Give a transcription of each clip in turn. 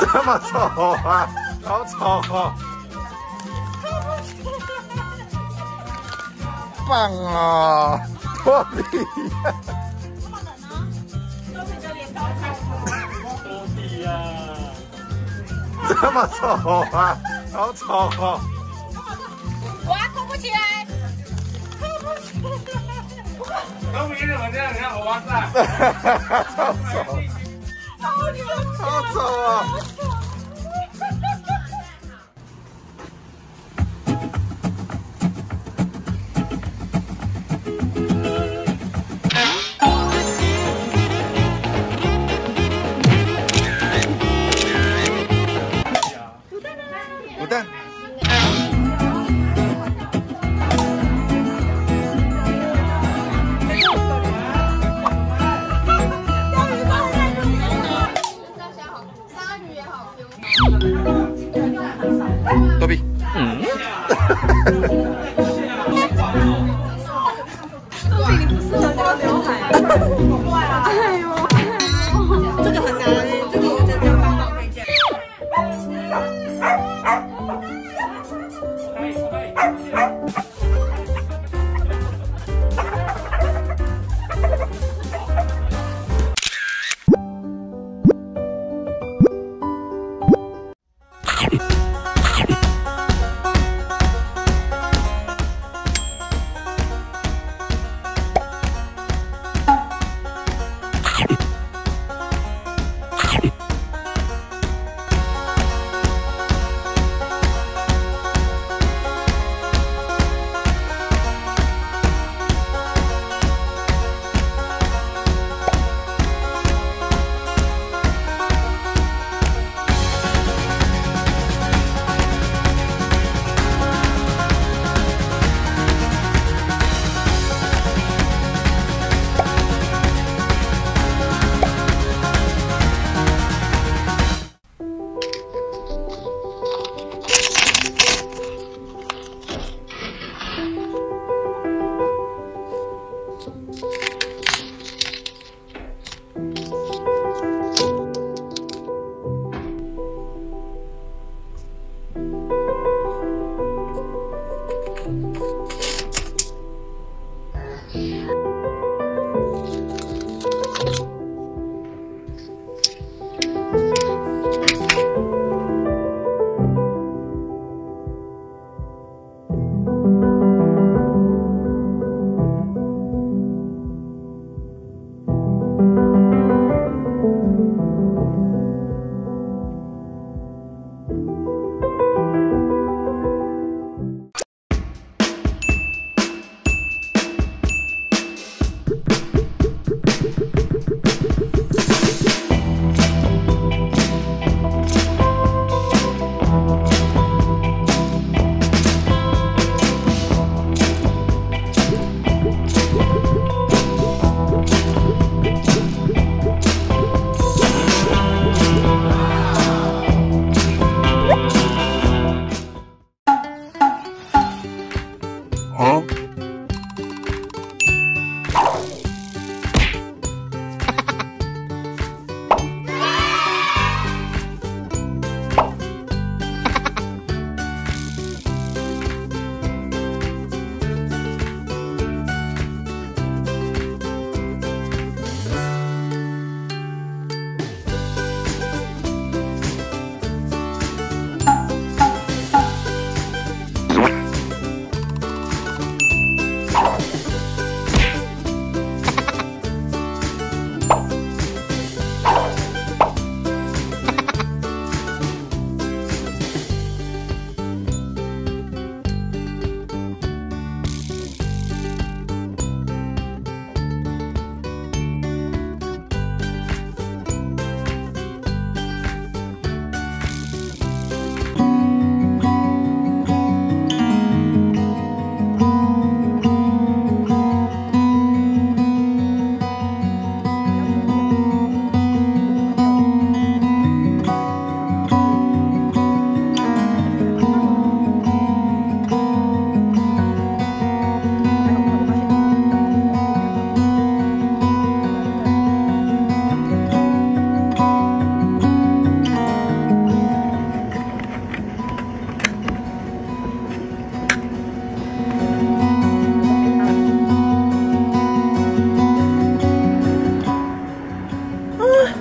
这么丑啊，好丑哦！棒哦，托比呀！这么丑啊，好丑哦！哇，扣不起来。都比你们这样，你看哇塞！好丑，好丑啊！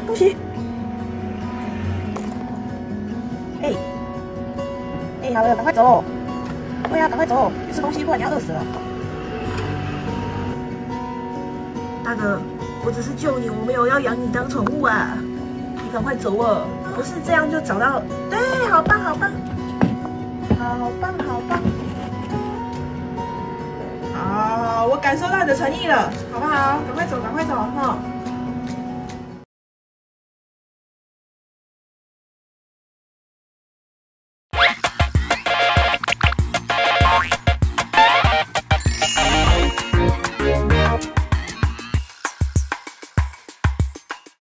恭喜哎，哎好了赶快走。对呀赶快走吃东西不然你要饿死了。大哥我只是救你我没有要养你当宠物啊。你赶快走啊。不是这样就找到对好棒好棒。好棒好棒。啊我感受到你的诚意了好不好？赶快走赶快走哈。